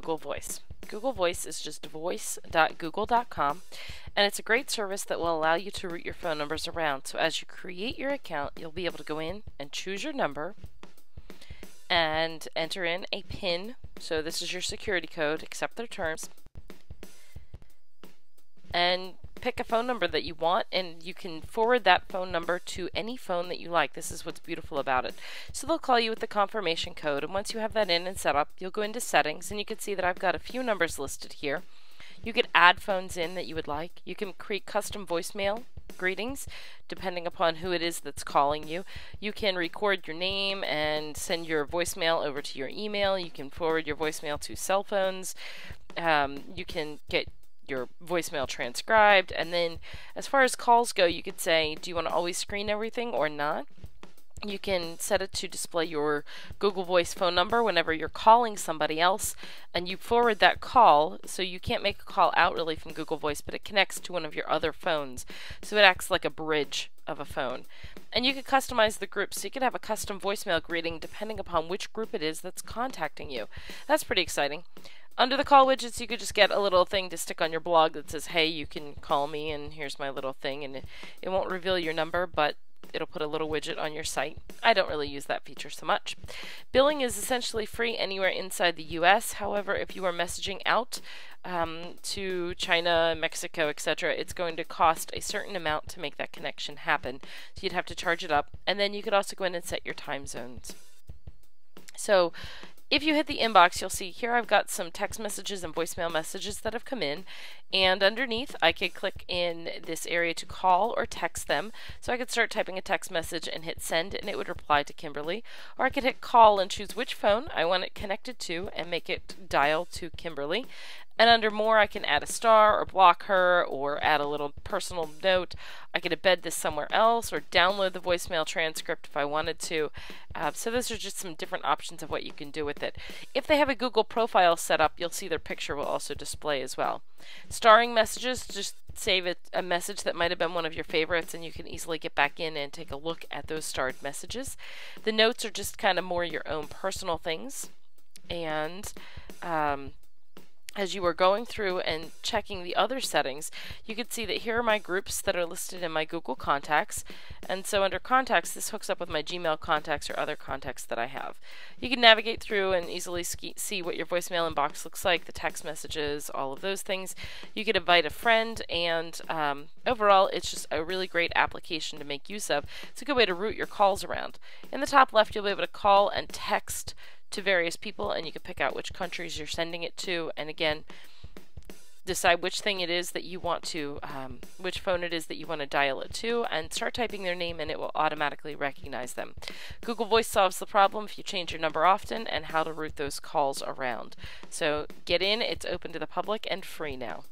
Google Voice. Google Voice is just voice.google.com and it's a great service that will allow you to route your phone numbers around. So as you create your account, you'll be able to go in and choose your number and enter in a PIN. So this is your security code, accept their terms, and pick a phone number that you want and you can forward that phone number to any phone that you like. This is what's beautiful about it. So they'll call you with the confirmation code and once you have that in and set up, you'll go into settings and you can see that I've got a few numbers listed here. You could add phones in that you would like. You can create custom voicemail greetings depending upon who it is that's calling you. You can record your name and send your voicemail over to your email. You can forward your voicemail to cell phones. Um, you can get your voicemail transcribed. And then as far as calls go, you could say, do you want to always screen everything or not? You can set it to display your Google Voice phone number whenever you're calling somebody else and you forward that call. So you can't make a call out really from Google Voice, but it connects to one of your other phones. So it acts like a bridge of a phone. And you can customize the group so you could have a custom voicemail greeting depending upon which group it is that's contacting you. That's pretty exciting. Under the call widgets, you could just get a little thing to stick on your blog that says, hey, you can call me, and here's my little thing. And it, it won't reveal your number, but it'll put a little widget on your site. I don't really use that feature so much. Billing is essentially free anywhere inside the US. However, if you are messaging out um, to China, Mexico, etc., it's going to cost a certain amount to make that connection happen. So you'd have to charge it up. And then you could also go in and set your time zones. So if you hit the inbox, you'll see here I've got some text messages and voicemail messages that have come in. And underneath, I could click in this area to call or text them. So I could start typing a text message and hit send, and it would reply to Kimberly. Or I could hit call and choose which phone I want it connected to and make it dial to Kimberly. And under more, I can add a star or block her or add a little personal note. I could embed this somewhere else or download the voicemail transcript if I wanted to. Uh, so those are just some different options of what you can do with it. If they have a Google profile set up, you'll see their picture will also display as well. Starring messages, just save it, a message that might have been one of your favorites and you can easily get back in and take a look at those starred messages. The notes are just kind of more your own personal things. And um, as you were going through and checking the other settings, you can see that here are my groups that are listed in my Google Contacts. And so under Contacts, this hooks up with my Gmail contacts or other contacts that I have. You can navigate through and easily see what your voicemail inbox looks like, the text messages, all of those things. You can invite a friend, and um, overall, it's just a really great application to make use of. It's a good way to route your calls around. In the top left, you'll be able to call and text to various people and you can pick out which countries you're sending it to and again decide which thing it is that you want to um, which phone it is that you want to dial it to and start typing their name and it will automatically recognize them. Google voice solves the problem if you change your number often and how to route those calls around. So get in it's open to the public and free now